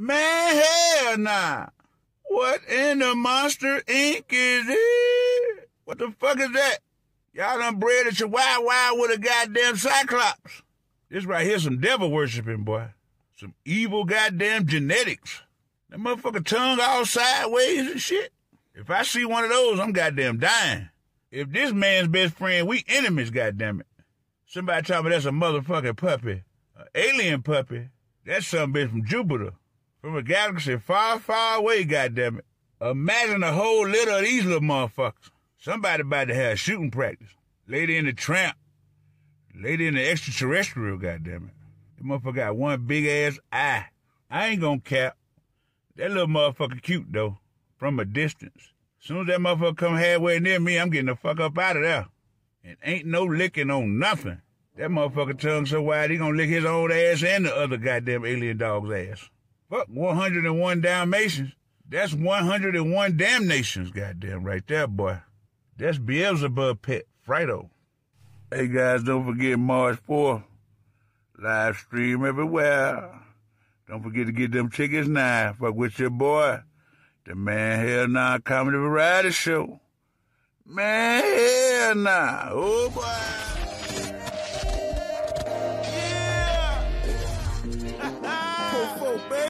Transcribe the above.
Man, hell nah. What in the Monster Inc. is it? What the fuck is that? Y'all done bred a chihuahua with a goddamn cyclops. This right here some devil worshiping, boy. Some evil goddamn genetics. That motherfucker tongue all sideways and shit. If I see one of those, I'm goddamn dying. If this man's best friend, we enemies, goddamn it. Somebody tell me that's a motherfucking puppy. An alien puppy. That's some bitch from Jupiter. From a galaxy far, far away, goddamn it. Imagine a whole litter of these little motherfuckers. Somebody about to have shooting practice. Lady in the tramp. Lady in the extraterrestrial, goddamn it. That motherfucker got one big ass eye. I ain't gonna cap. That little motherfucker cute though, from a distance. As soon as that motherfucker come halfway near me, I'm getting the fuck up out of there. And ain't no licking on nothing. That motherfucker tongue so wide he gonna lick his own ass and the other goddamn alien dog's ass. Fuck 101 Dalmatians. That's 101 damnations, goddamn, right there, boy. That's Beelzebub pet, Frido. Hey guys, don't forget March 4th. Live stream everywhere. Don't forget to get them tickets now. Fuck with your boy. The Man Hell Nah Comedy Variety Show. Man Hell Nah. Oh boy.